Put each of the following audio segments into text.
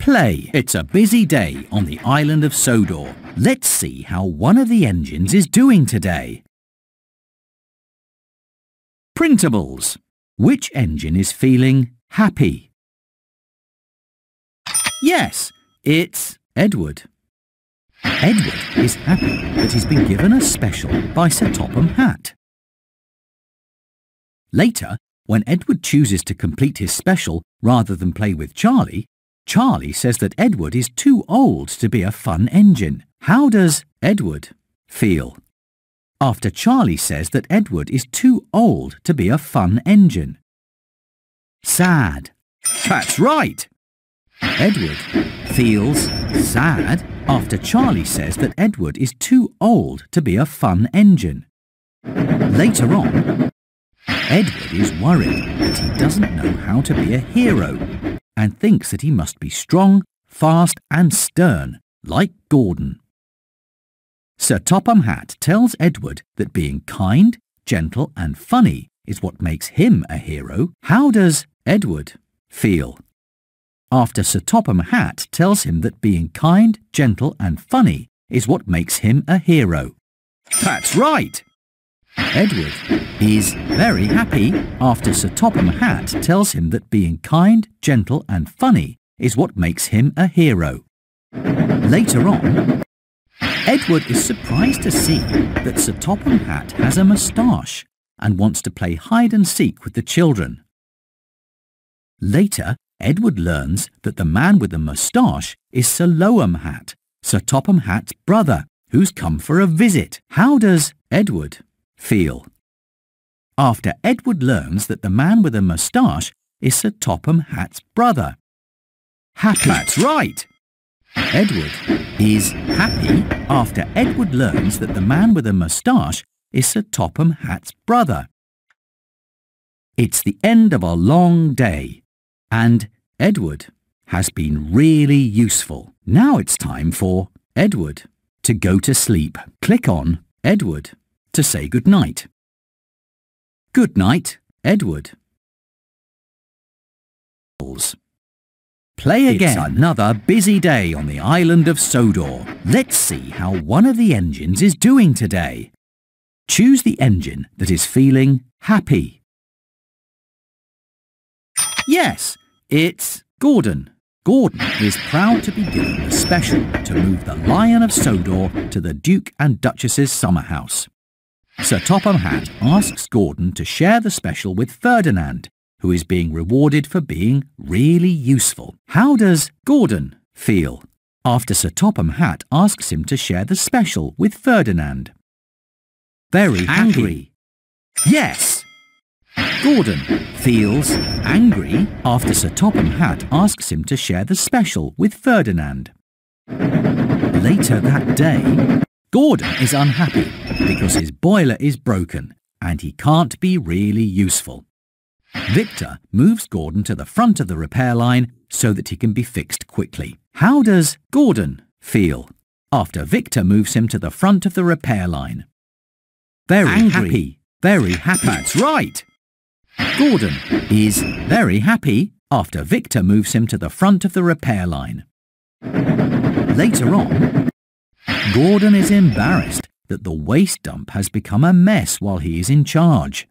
Play. It's a busy day on the island of Sodor. Let's see how one of the engines is doing today. Printables. Which engine is feeling happy? Yes, it's Edward. Edward is happy that he's been given a special by Sir Topham Hatt. Later, when Edward chooses to complete his special rather than play with Charlie, Charlie says that Edward is too old to be a fun engine. How does Edward feel? After Charlie says that Edward is too old to be a fun engine. Sad. That's right. Edward feels sad after Charlie says that Edward is too old to be a fun engine. Later on, Edward is worried that he doesn't know how to be a hero and thinks that he must be strong, fast and stern, like Gordon. Sir Topham Hatt tells Edward that being kind, gentle and funny is what makes him a hero. How does Edward feel? After Sir Topham Hatt tells him that being kind, gentle and funny is what makes him a hero. That's right! Edward is very happy after Sir Topham Hatt tells him that being kind, gentle and funny is what makes him a hero. Later on, Edward is surprised to see that Sir Topham Hatt has a moustache and wants to play hide and seek with the children. Later, Edward learns that the man with the moustache is Sir Lowham Hatt, Sir Topham Hatt's brother, who's come for a visit. How does Edward feel. After Edward learns that the man with a moustache is Sir Topham Hatt's brother. Happy. That's right. Edward is happy after Edward learns that the man with a moustache is Sir Topham Hatt's brother. It's the end of a long day and Edward has been really useful. Now it's time for Edward to go to sleep. Click on Edward to say good night. Good night, Edward. Play again. It's another busy day on the island of Sodor. Let's see how one of the engines is doing today. Choose the engine that is feeling happy. Yes, it's Gordon. Gordon is proud to be given the special to move the Lion of Sodor to the Duke and Duchess's summer house. Sir Topham Hatt asks Gordon to share the special with Ferdinand, who is being rewarded for being really useful. How does Gordon feel after Sir Topham Hatt asks him to share the special with Ferdinand? Very angry. Yes! Gordon feels angry after Sir Topham Hatt asks him to share the special with Ferdinand. Later that day, Gordon is unhappy because his boiler is broken and he can't be really useful. Victor moves Gordon to the front of the repair line so that he can be fixed quickly. How does Gordon feel after Victor moves him to the front of the repair line? Very Angry. happy. Very happy. That's right. Gordon is very happy after Victor moves him to the front of the repair line. Later on, Gordon is embarrassed that the waste dump has become a mess while he is in charge.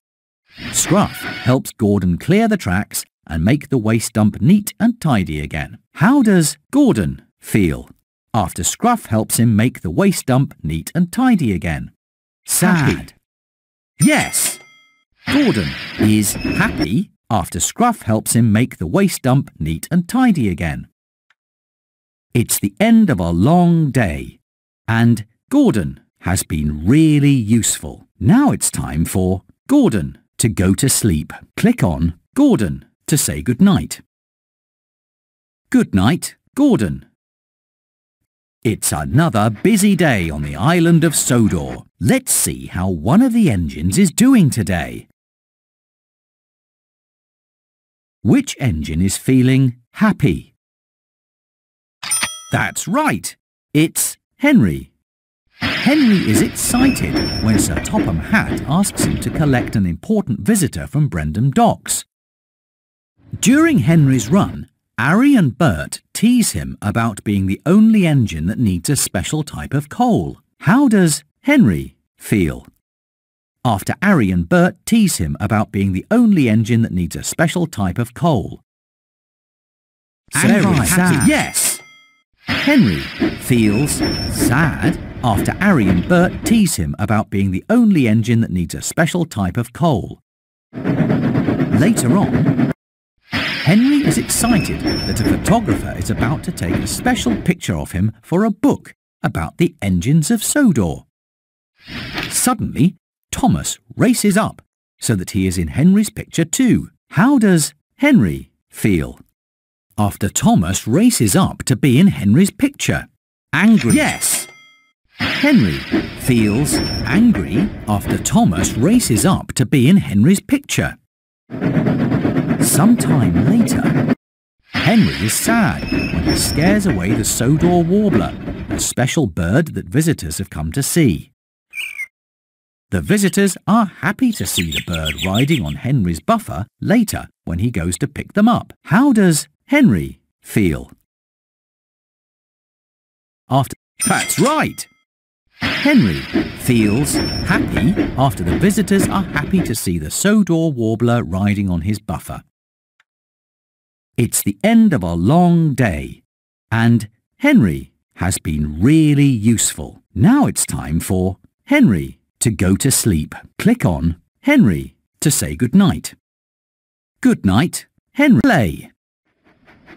Scruff helps Gordon clear the tracks and make the waste dump neat and tidy again. How does Gordon feel after Scruff helps him make the waste dump neat and tidy again? Sad. Yes! Gordon is happy after Scruff helps him make the waste dump neat and tidy again. It's the end of a long day and Gordon has been really useful. Now it's time for Gordon to go to sleep. Click on Gordon to say good night. Good night, Gordon. It's another busy day on the island of Sodor. Let's see how one of the engines is doing today. Which engine is feeling happy? That's right. It's Henry. Henry is excited when Sir Topham Hatt asks him to collect an important visitor from Brendam Docks. During Henry's run, Harry and Bert tease him about being the only engine that needs a special type of coal. How does Henry feel? After Harry and Bert tease him about being the only engine that needs a special type of coal. Happy. sad. Yes. Henry feels sad after Harry and Bert tease him about being the only engine that needs a special type of coal. Later on, Henry is excited that a photographer is about to take a special picture of him for a book about the engines of Sodor. Suddenly, Thomas races up so that he is in Henry's picture too. How does Henry feel? After Thomas races up to be in Henry's picture. Angry. Yes. Henry feels angry after Thomas races up to be in Henry's picture. Sometime later, Henry is sad when he scares away the Sodor warbler, a special bird that visitors have come to see. The visitors are happy to see the bird riding on Henry's buffer later when he goes to pick them up. How does Henry feel? After That's right! Henry feels happy after the visitors are happy to see the Sodor warbler riding on his buffer. It's the end of a long day, and Henry has been really useful. Now it's time for Henry to go to sleep. Click on Henry to say goodnight. Good night, Henry. Play.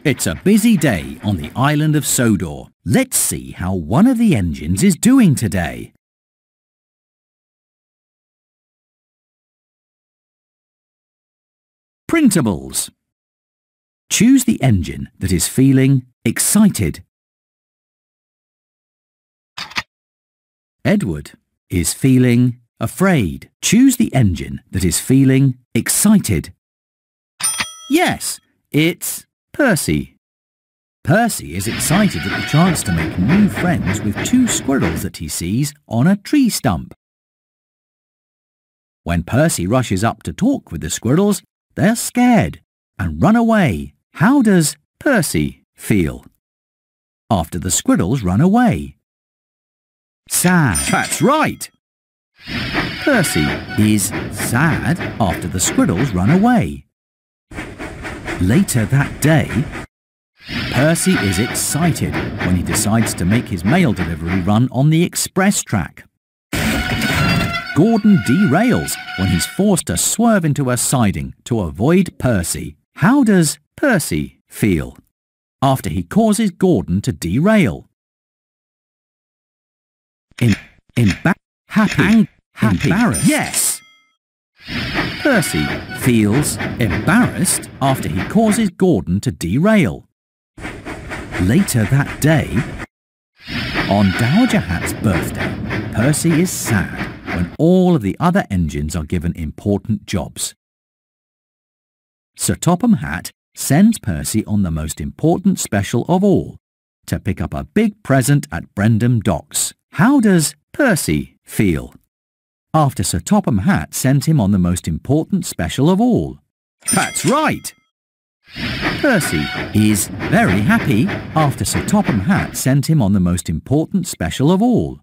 It's a busy day on the island of Sodor. Let's see how one of the engines is doing today. Printables. Choose the engine that is feeling excited. Edward is feeling afraid. Choose the engine that is feeling excited. Yes, it's Percy. Percy is excited at the chance to make new friends with two squirrels that he sees on a tree stump. When Percy rushes up to talk with the squirrels, they're scared and run away. How does Percy feel? After the squirrels run away. Sad. That's right. Percy is sad after the squirrels run away. Later that day, Percy is excited when he decides to make his mail delivery run on the express track. Gordon derails when he's forced to swerve into a siding to avoid Percy. How does Percy feel after he causes Gordon to derail? In, emba- happy, happy, embarrassed. Yes. Percy feels embarrassed after he causes Gordon to derail. Later that day, on Dowager Hatt's birthday, Percy is sad when all of the other engines are given important jobs. Sir Topham Hatt sends Percy on the most important special of all, to pick up a big present at Brendam Docks. How does Percy feel? After Sir Topham Hatt sent him on the most important special of all. That's right! Percy is very happy after Sir Topham Hatt sent him on the most important special of all.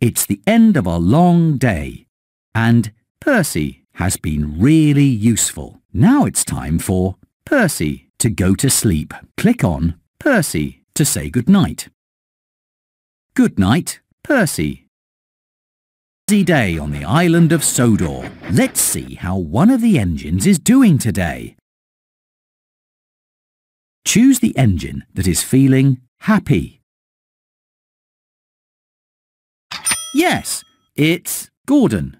It's the end of a long day, and Percy has been really useful. Now it's time for Percy to go to sleep. Click on Percy to say goodnight. Good night, Percy. Busy day on the island of Sodor. Let's see how one of the engines is doing today. Choose the engine that is feeling happy. Yes, it's Gordon.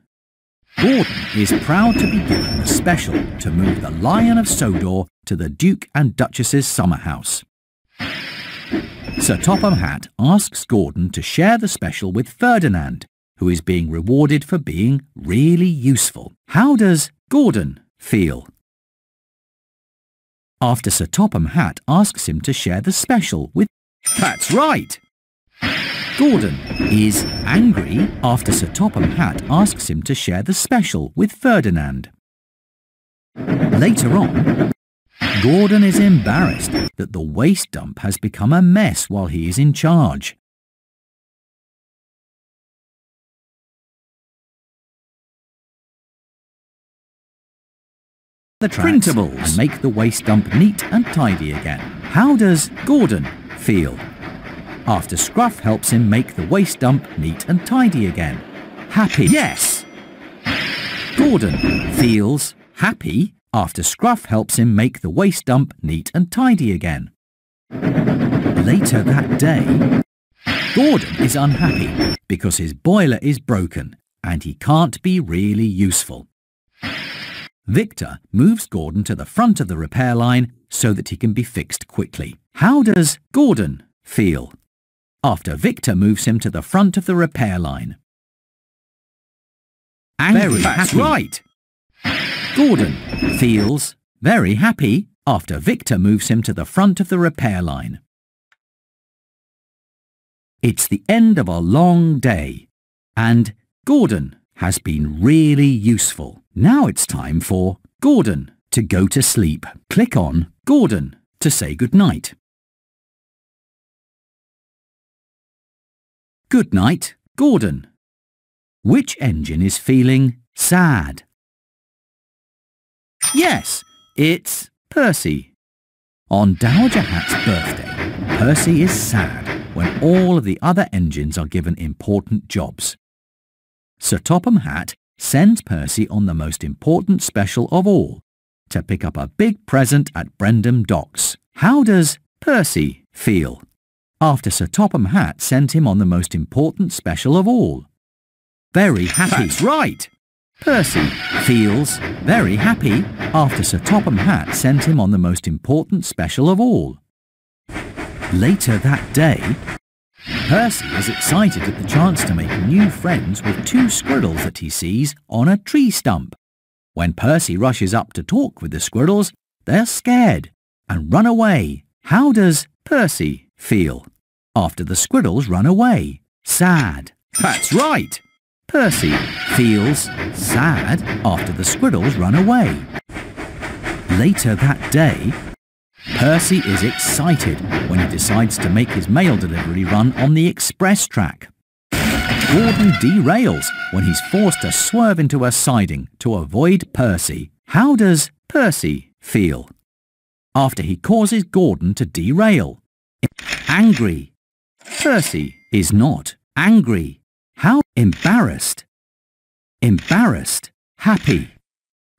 Gordon is proud to be given the special to move the Lion of Sodor to the Duke and Duchess's summer house. Sir Topham Hatt asks Gordon to share the special with Ferdinand, who is being rewarded for being really useful. How does Gordon feel? After Sir Topham Hatt asks him to share the special with... That's right! Gordon is angry after Sir Topham Hatt asks him to share the special with Ferdinand. Later on, Gordon is embarrassed that the waste dump has become a mess while he is in charge. the printables and make the waste dump neat and tidy again. How does Gordon feel? After Scruff helps him make the waste dump neat and tidy again. Happy. Yes! Gordon feels happy after Scruff helps him make the waste dump neat and tidy again. Later that day, Gordon is unhappy because his boiler is broken and he can't be really useful. Victor moves Gordon to the front of the repair line so that he can be fixed quickly. How does Gordon feel after Victor moves him to the front of the repair line? Angry. Very That's happy. right. Gordon feels very happy after Victor moves him to the front of the repair line. It's the end of a long day and Gordon has been really useful. Now it's time for Gordon to go to sleep. Click on Gordon to say goodnight. Good night, Gordon. Which engine is feeling sad? Yes, it's Percy. On Dowager Hatt's birthday, Percy is sad when all of the other engines are given important jobs. Sir Topham Hatt sends Percy on the most important special of all, to pick up a big present at Brendam Docks. How does Percy feel after Sir Topham Hatt sent him on the most important special of all? Very happy. That's right. Percy feels very happy after Sir Topham Hatt sent him on the most important special of all. Later that day, Percy is excited at the chance to make new friends with two squirrels that he sees on a tree stump. When Percy rushes up to talk with the squirrels, they're scared and run away. How does Percy feel after the squirrels run away? Sad. That's right. Percy feels sad after the squirrels run away. Later that day, Percy is excited when he decides to make his mail delivery run on the express track. Gordon derails when he's forced to swerve into a siding to avoid Percy. How does Percy feel after he causes Gordon to derail? Angry. Percy is not angry. How embarrassed. Embarrassed. Happy.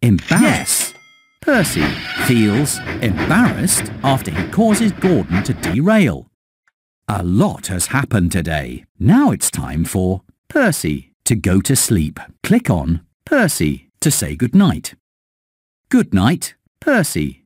Embarrassed. Yes. Percy feels embarrassed after he causes Gordon to derail. A lot has happened today. Now it's time for Percy to go to sleep. Click on Percy to say goodnight. Good night, Percy.